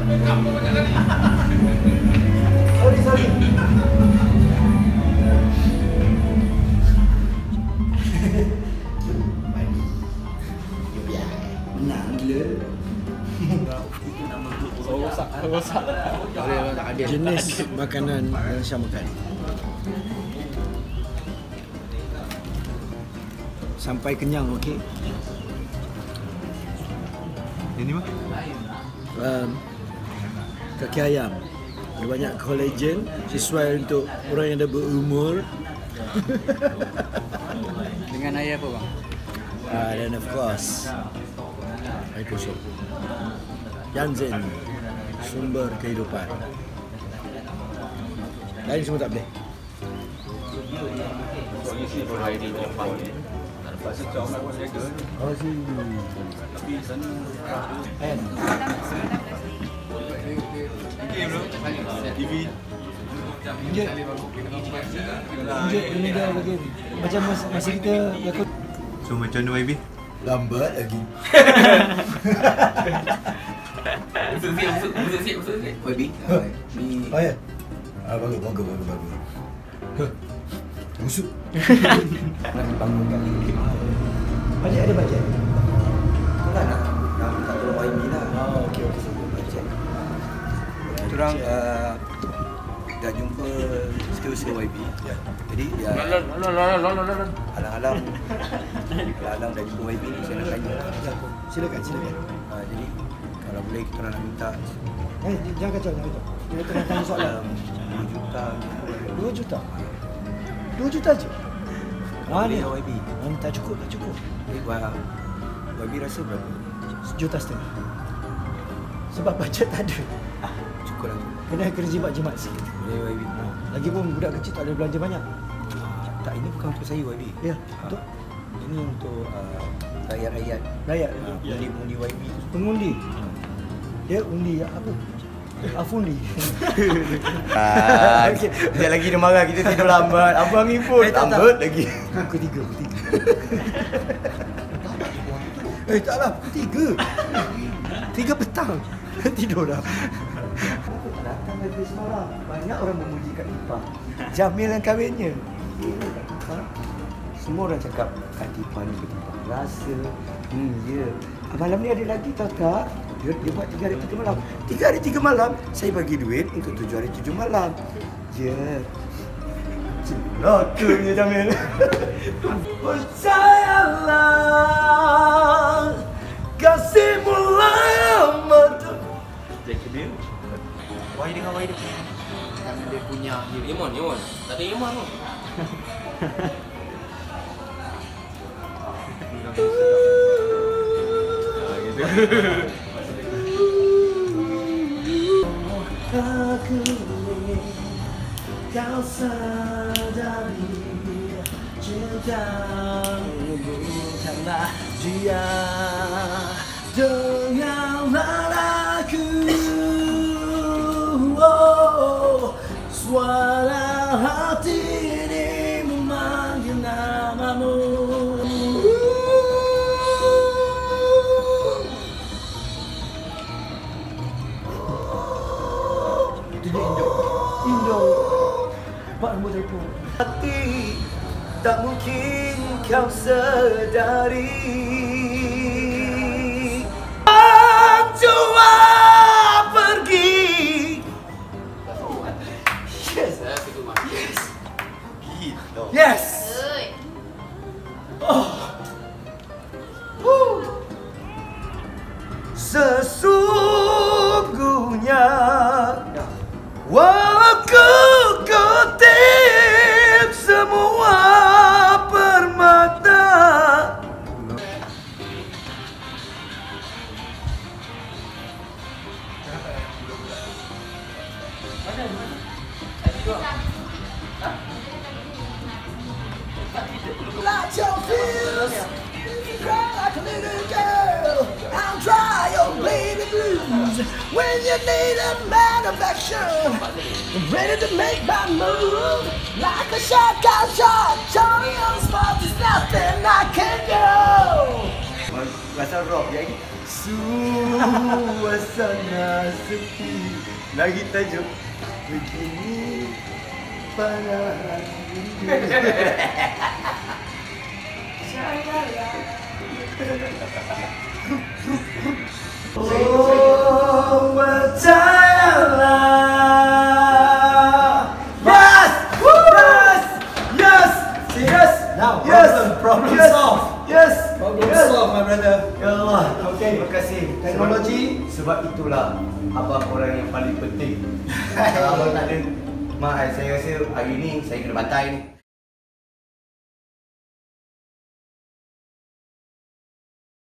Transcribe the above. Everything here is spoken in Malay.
Sorry, sorry. Menang gila. Jenis makanan yang saya makan. Sampai kenyang, okey? Ini mah? um, kaki ayam ada banyak kolagen sesuai untuk orang yang dah berumur Dengan air apa bang? uh, dan of course air kosong Yanzen sumber kehidupan lain semua tak boleh Oh, si. Kan? Macam masa, masa kita. So macam mana YB? Lambat lagi. Busuk sikit, busuk sikit, ah, Ni Oh ya. Ah bagus bagus bagus bagus. Busuk. nak bangun kali. Bajet ada bajet. Lah nak minta tolong YB lah. Oh okey okey. Orang uh, dah jumpa setiausaha YB. Ya. Jadi dia lolol. alang-alang alang-alang dah jumpa YB ni saya nak tanya. Ya, silakan silakan. Uh, jadi kalau boleh kita nak minta Eh jangan kacau jangan kacau. Kita tengah tanya soalan. 2 juta 2 juta. 2 juta je. Mana? Lah, YB. Mana tak cukup tak cukup. Jadi wah, YB rasa berapa? Sejuta setengah. Sebab bajet tak ada. Cukup lah. Kena kena jimat jimat sikit. Boleh YB. Ha. Lagipun budak kecil tak ada belanja banyak. Ah, tak ini bukan untuk saya YB. Ya, Ah, untuk Ini untuk uh, rakyat-rakyat rakyat. uh, mundi-mundi YB tu. Pengundi. Dia undi apa? Afundi. Ah, Sekejap lagi dia marah kita tidur lambat. Abang ni pun Eh, tak, tak. lambat lagi. Pukul tiga, pukul tiga. eh taklah, pukul tiga. Tiga petang. Tidur dah. Datang dari semalam. Banyak orang memuji Kak Ipah. Jamil yang kahwinnya. Semua orang cakap Kak Ipah ni Kak rasa. Hmm, ya. Ah, Malam ni ada lagi tau tak? Dia, dia buat tiga hari tiga malam. Tiga hari tiga malam, saya bagi duit untuk tujuh hari tujuh malam. Ya. Celakanya Jamil. Percayalah kasihmu. Why dengan why dia? Karena dia punya dia. Iman, Iman. Tak ada Iman tu. Kau sadari Cintamu bukanlah dia Dengarlah Suara hati ini memanggil namamu Itu dia Indo. Indo. Pak nombor telefon. Hati tak mungkin kau sedari. Jua Light your fears, cry like a little girl. I'll dry your baby blues when you need a man of action. Ready to make my move like a shotgun shot. Johnny on spot, there's nothing I can do. Pasal rock lagi Suasana sepi Lagi tajuk Begini Pandangan Oh, percayalah Yes! Yes! Yes! Serious? Now, yes! problem- problem yes! solved. Yes! Problem yes! solved, my brother. Ya Allah, okay. terima kasih. Teknologi, sebab itulah abang orang yang paling penting. Kalau abang tak ada, mak saya rasa hari ni saya kena bantai.